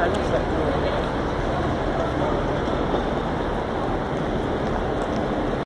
Arkadaşlar.